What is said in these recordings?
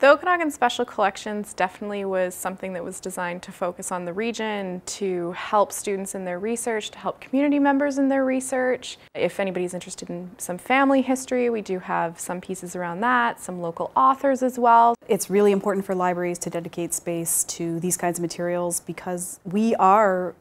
The Okanagan Special Collections definitely was something that was designed to focus on the region, to help students in their research, to help community members in their research. If anybody's interested in some family history, we do have some pieces around that, some local authors as well. It's really important for libraries to dedicate space to these kinds of materials because we are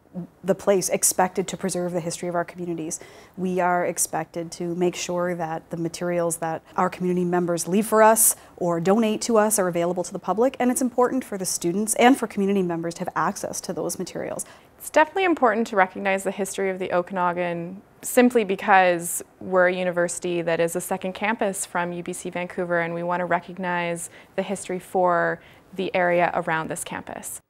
the place expected to preserve the history of our communities. We are expected to make sure that the materials that our community members leave for us or donate to us are available to the public, and it's important for the students and for community members to have access to those materials. It's definitely important to recognize the history of the Okanagan simply because we're a university that is a second campus from UBC Vancouver and we want to recognize the history for the area around this campus.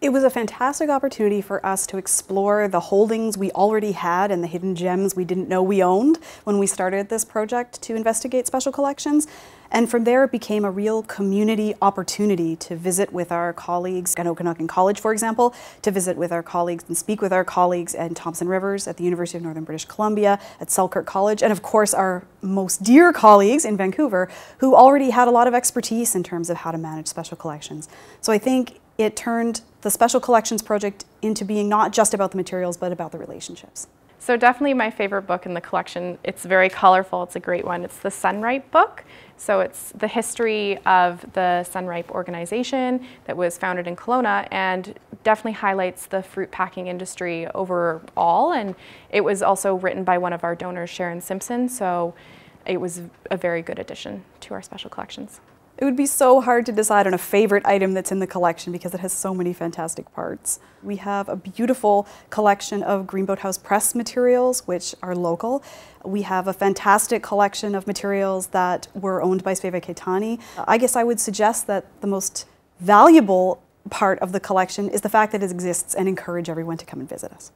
It was a fantastic opportunity for us to explore the holdings we already had and the hidden gems we didn't know we owned when we started this project to investigate special collections. And from there, it became a real community opportunity to visit with our colleagues at Okanagan College, for example, to visit with our colleagues and speak with our colleagues at Thompson Rivers, at the University of Northern British Columbia, at Selkirk College, and of course, our most dear colleagues in Vancouver, who already had a lot of expertise in terms of how to manage special collections. So I think it turned the Special Collections Project into being not just about the materials, but about the relationships. So definitely my favorite book in the collection. It's very colorful. It's a great one. It's the Sun-Rype book. So it's the history of the Sun-Rype organization that was founded in Kelowna and definitely highlights the fruit packing industry overall. And it was also written by one of our donors, Sharon Simpson. So it was a very good addition to our special collections. It would be so hard to decide on a favorite item that's in the collection because it has so many fantastic parts. We have a beautiful collection of Greenboathouse Press materials, which are local. We have a fantastic collection of materials that were owned by Sveva Caetani. I guess I would suggest that the most valuable part of the collection is the fact that it exists and encourage everyone to come and visit us.